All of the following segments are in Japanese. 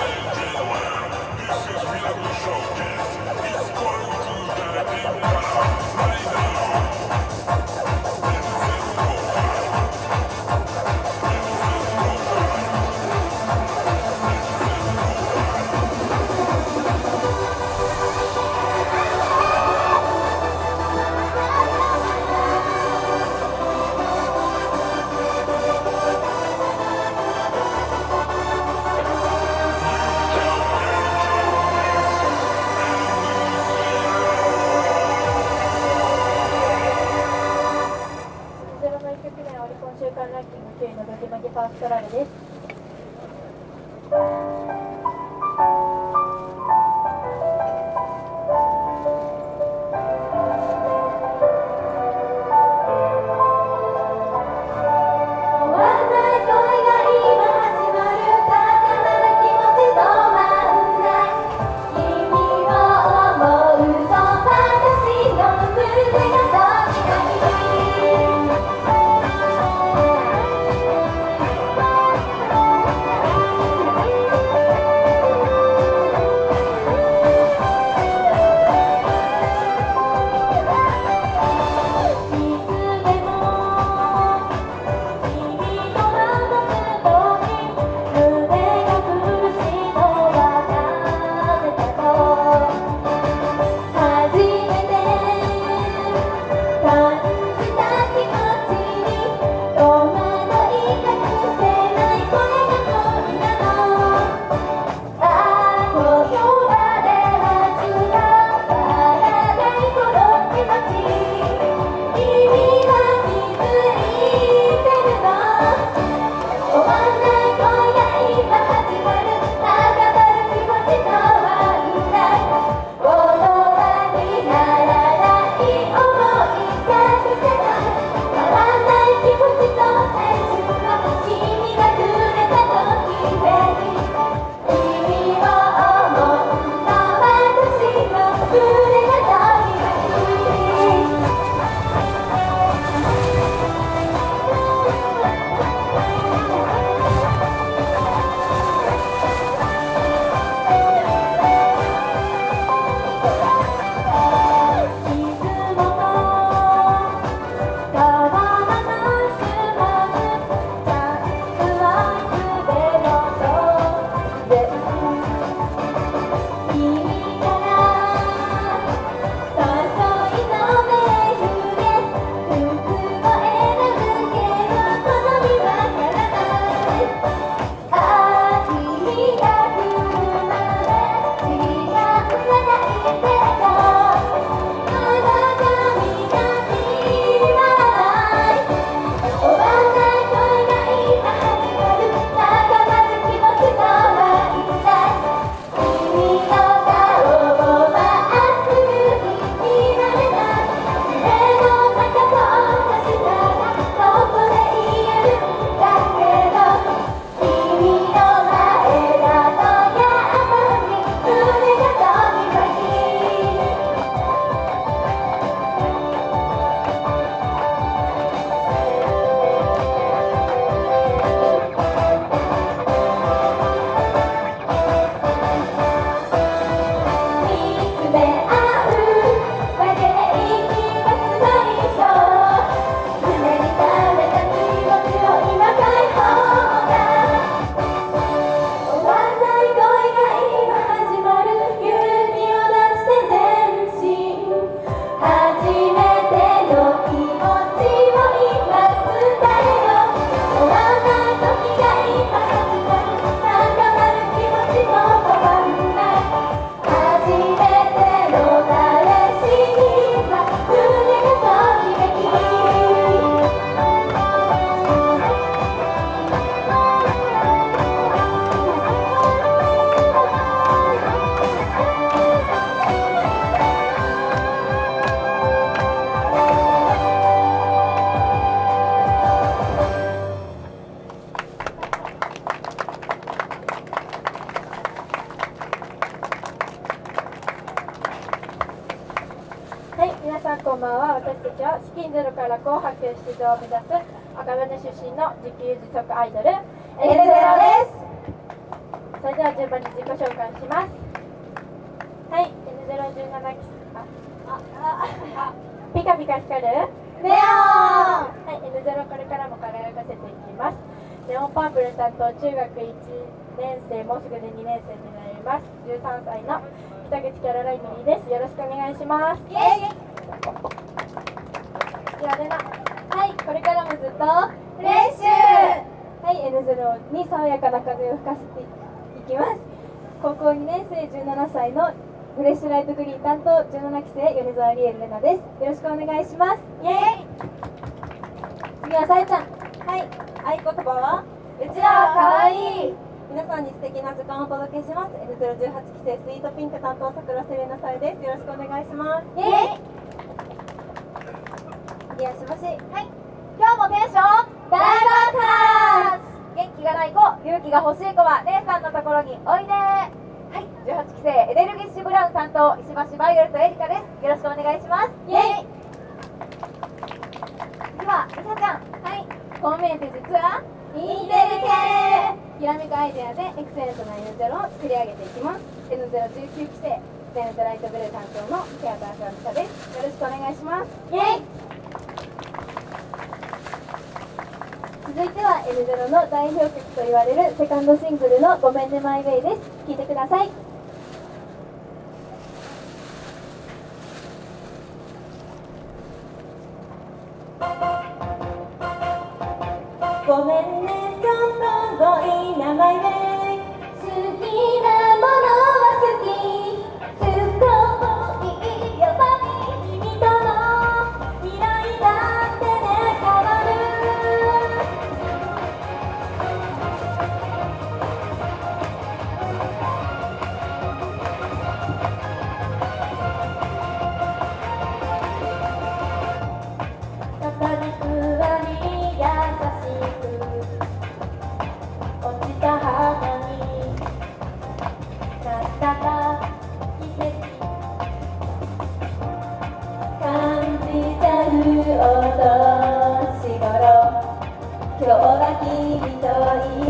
Right. ちまきパークトラルです。を目指す。赤羽出身の自給自足アイドルエルゼロです。それでは順番に自己紹介します。はいエルゼロ17期ああああ。ピカピカ光るネオン。はい N0 これからも輝かせていきます。ネオンパープル担当中学1年生もうすぐで2年生になります。13歳の北口キャロライミリです。よろしくお願いします。イエイ。やるなこれからもずっとフレッシュはい、N0 に爽やかな風を吹かせていきます。高校2年生17歳のフレッシュライトグリーン担当17期生米沢リエルレナです。よろしくお願いします。イエイ。次はさえちゃん。はい合言葉はうちらは可愛い。皆さんに素敵な時間をお届けします。N018 期生スイートピンク担当桜セレナさえです。よろしくお願いします。イエイ。右足腰はい、テンション大爆発元気がない子、勇気が欲しい子は姉さんのところにおいではい、18期生エネルギッシュブラウン担当石橋バイオレットエリカです。よろしくお願いします。イエイ。次はリサちゃん。はい、こう見えて実はインテリ系ひらめくアイデアでエクセレントな N0 を作り上げていきます。N019 期生セントライトブルー担当の池畑あかです。よろしくお願いします。イエイ続いては N0 の代表曲と言われるセカンドシングルの「ごめんねマイウェイ」です。聴いてください。君と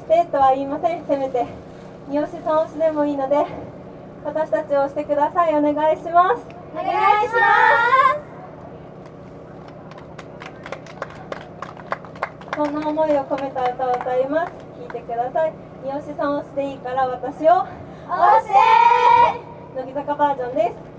してとは言いません。せめて三好さん推しでもいいので私たちを押してください。お願いします。お願いします。そんな思いを込めた歌を歌います。聴いてください。三好さん推しでいいから私を押して。乃木坂バージョンです。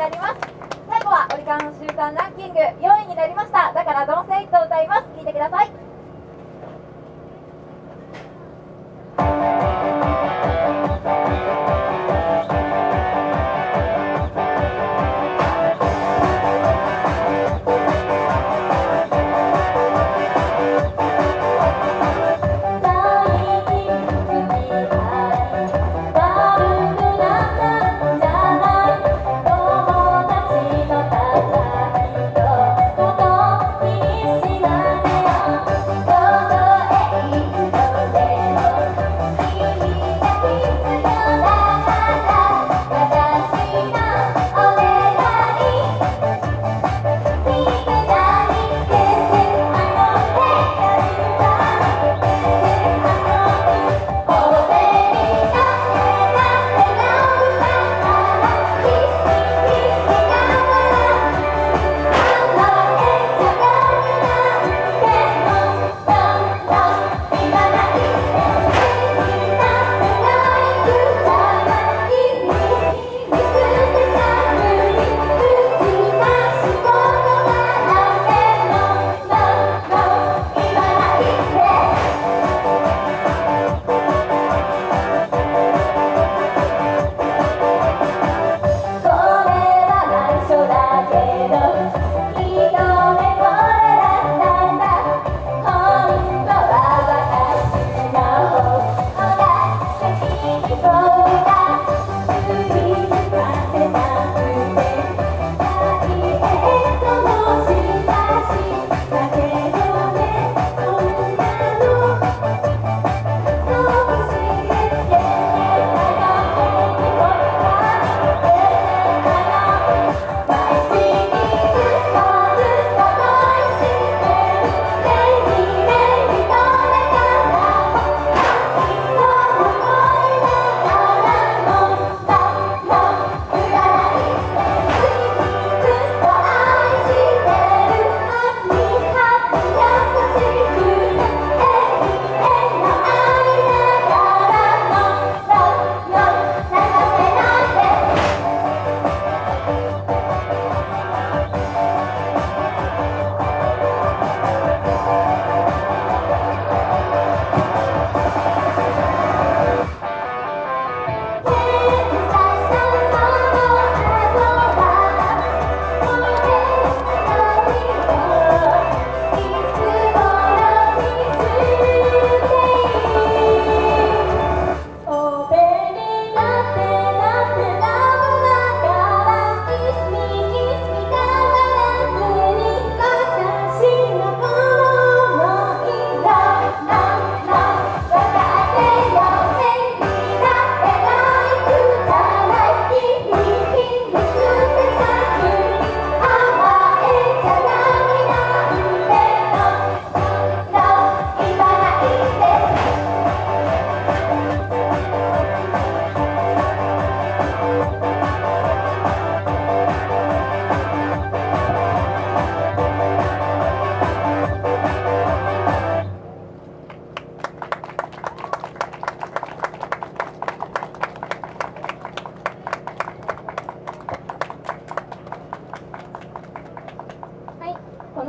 なります。最後はオリカン週間ランキング4位になりました。だからどんせいと歌います？聞いてください。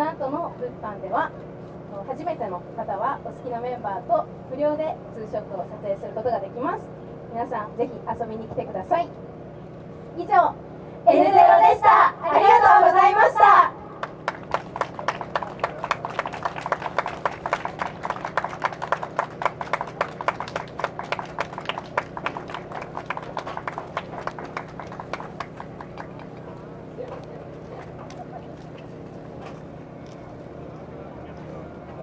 の後の物販では初めての方はお好きなメンバーと無料でツーショットを撮影することができます。皆さんぜひ遊びに来てください。以上